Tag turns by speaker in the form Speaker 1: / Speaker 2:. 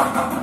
Speaker 1: Ha ha ha!